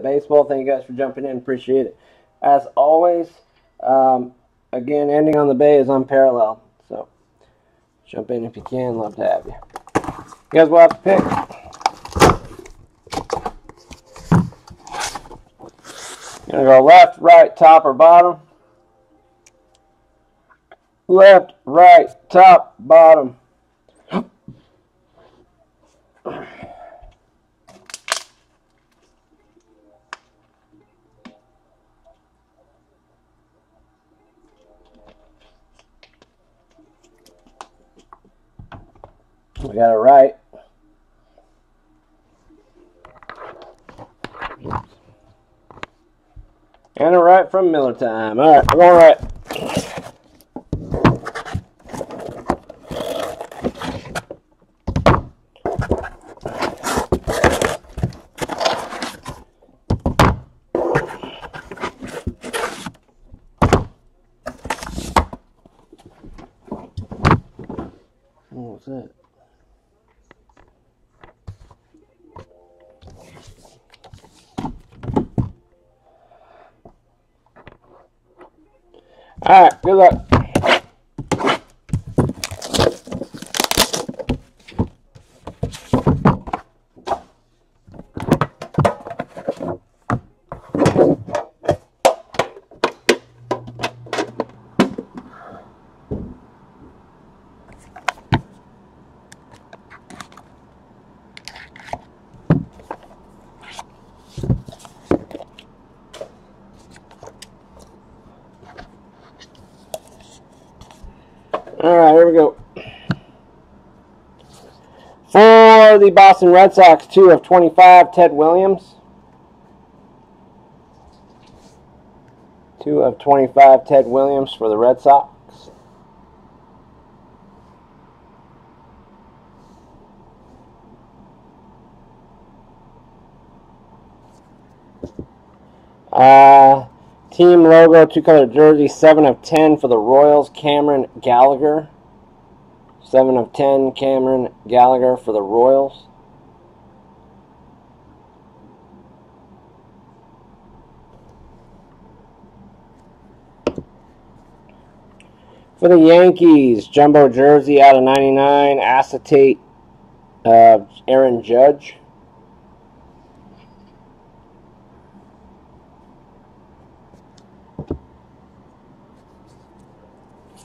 baseball. Thank you guys for jumping in. Appreciate it. As always, um, again, ending on the bay is unparalleled. So jump in if you can. Love to have you. You guys will have to pick. Gonna go left, right, top, or bottom. Left, right, top, bottom. We got it right. And a right from Miller time. All right, we're going right. What was that? All right, good luck. All right, here we go. For the Boston Red Sox, two of 25, Ted Williams. Two of 25, Ted Williams for the Red Sox. Uh, team logo, two color jersey, 7 of 10 for the Royals, Cameron Gallagher. 7 of 10, Cameron Gallagher for the Royals. For the Yankees, jumbo jersey out of 99, acetate uh, Aaron Judge.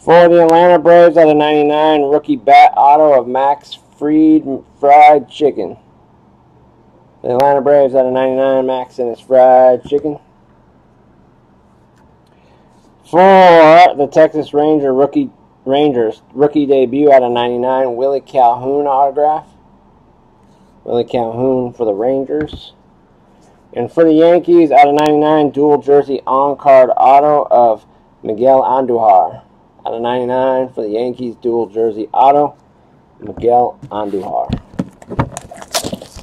For the Atlanta Braves out of 99, rookie bat auto of Max Fried Fried Chicken. The Atlanta Braves out of 99, Max and his fried chicken. For the Texas Ranger rookie Rangers rookie debut out of 99, Willie Calhoun autograph. Willie Calhoun for the Rangers. And for the Yankees out of 99, dual jersey on card auto of Miguel Andujar. Out of 99 for the Yankees, dual jersey auto, Miguel Andujar.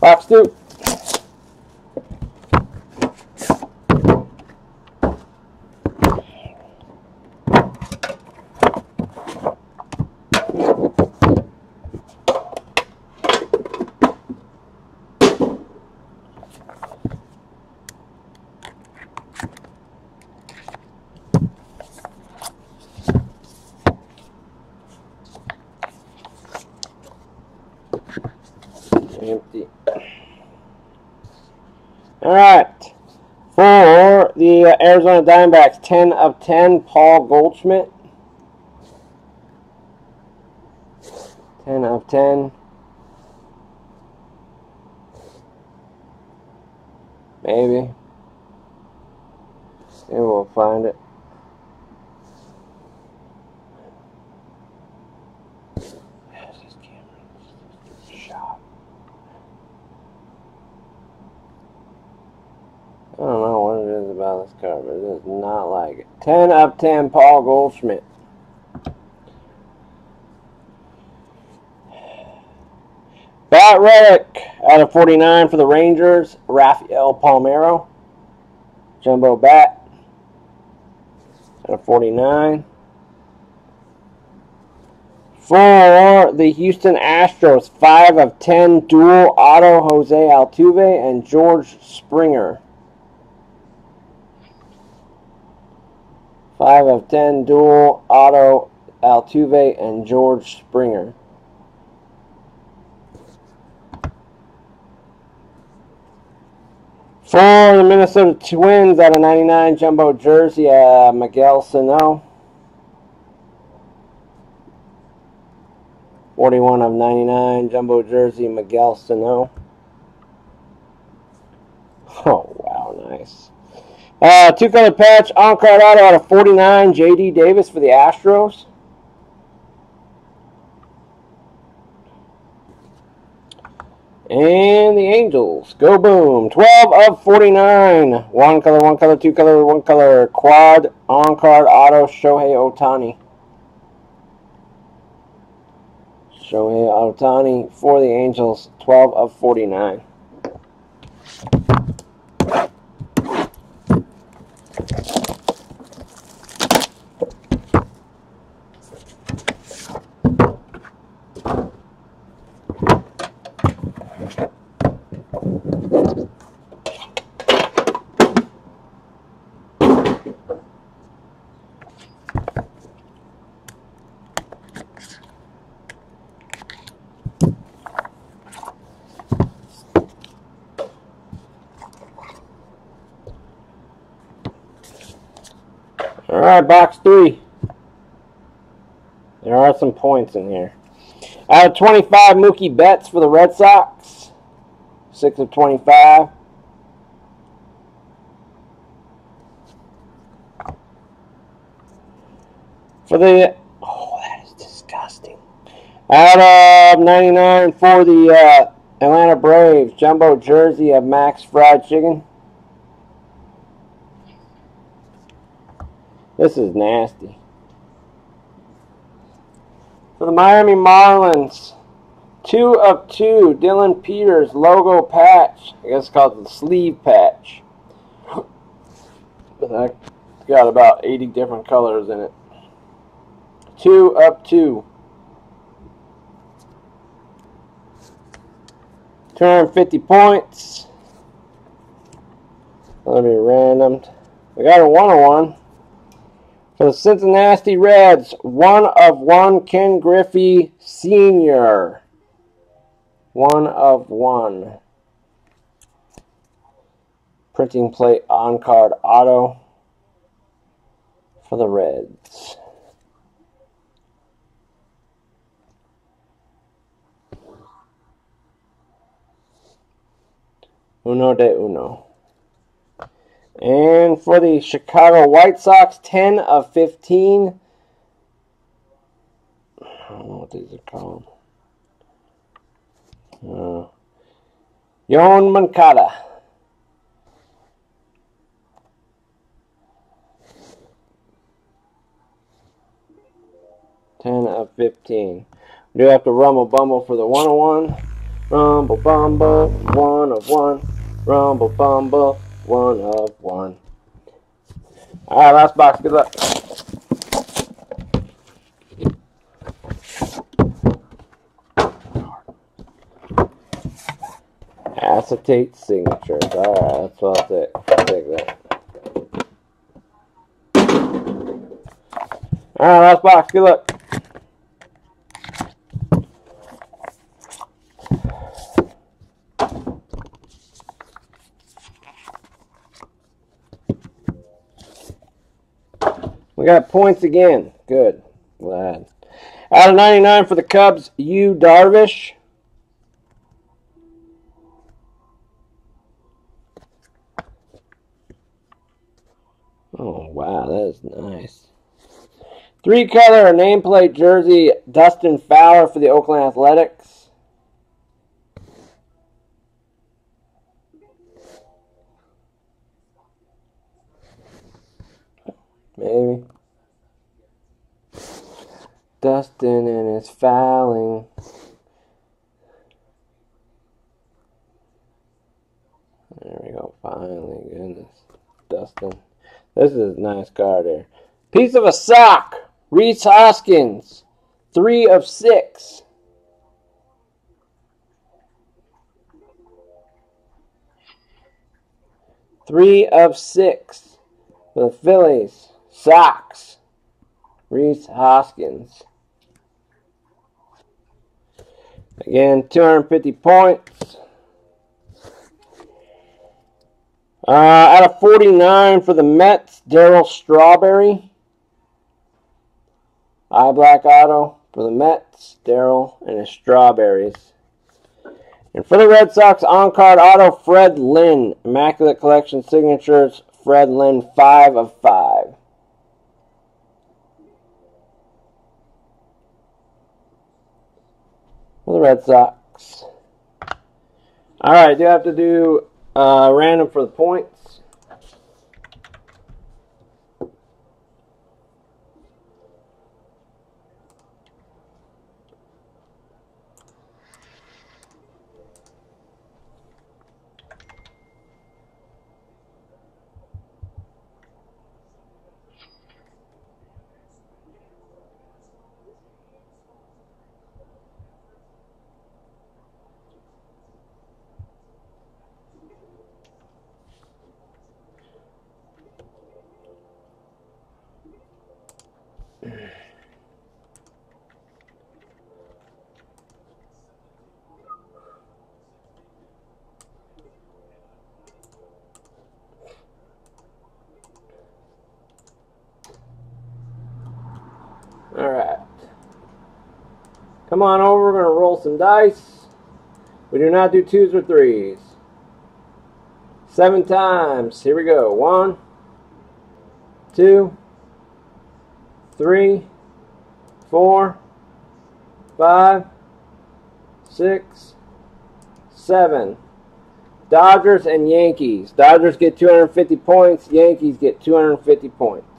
Box two. Empty. All right. Uh, Arizona Diamondbacks, 10 of 10, Paul Goldschmidt. 10 of 10. Maybe. Maybe we'll find it. Yes, this camera's shot. I don't know what is about this but it does not like it. 10 of 10, Paul Goldschmidt. Bat Relic out of 49 for the Rangers, Rafael Palmeiro. Jumbo Bat out of 49. For the Houston Astros, 5 of 10 dual auto Jose Altuve and George Springer. 5 of 10 dual auto Altuve and George Springer. For the Minnesota Twins out of 99 jumbo jersey, uh, Miguel Sano. 41 of 99 jumbo jersey, Miguel Sano. Oh, wow, nice. Uh, two color patch on card auto out of 49, JD Davis for the Astros. And the Angels. Go boom. 12 of 49. One color, one color, two color, one color. Quad on card auto Shohei Ohtani. Shohei Ohtani for the Angels. 12 of 49. All right, box three. There are some points in here. Out of 25, Mookie Betts for the Red Sox. 6 of 25. For the... Oh, that is disgusting. Out of 99 for the uh, Atlanta Braves, Jumbo Jersey of Max Fried Chicken. This is nasty. For the Miami Marlins, two of two, Dillon Peters logo patch. I guess it's called the sleeve patch. But that got about 80 different colors in it. Two of two. 250 points. Let me random. We got a 101. For the Cincinnati Reds, one of one Ken Griffey Sr. One of one. Printing plate on card auto for the Reds. Uno de uno. And for the Chicago White Sox, 10 of 15. I don't know what these are called. Uh, Yoan Moncada. Ten of fifteen. We do have to rumble bumble for the one of one. Rumble bumble, one of one. Rumble bumble, one of one. Alright, last box. Good luck. Acetate signatures. Alright, that's what I'll take. I'll take that. Alright, last box. Good luck. We got points again. Good. Glad. Out of 99 for the Cubs, Yu Darvish. Oh, wow. That is nice. Three color nameplate jersey, Dustin Fowler for the Oakland Athletics. Maybe. Dustin and his fouling. There we go. Finally, goodness. Dustin. This is a nice card here. Piece of a sock. Rhys Hoskins. Three of six. Three of six. For the Phillies. Sox. Rhys Hoskins. Again, 250 points. Uh, out of 49 for the Mets, Darryl Strawberry. Eye black auto for the Mets, Darryl, and his Strawberries. And for the Red Sox, on card auto, Fred Lynn. Immaculate Collection signatures, Fred Lynn, 5 of 5. For the Red Sox. Alright, do I have to do uh, random for the points. Alright. Come on over, we're going to roll some dice. We do not do twos or threes. Seven times. Here we go. One, two, three, four, five, six, seven. Dodgers and Yankees. Dodgers get 250 points. Yankees get 250 points.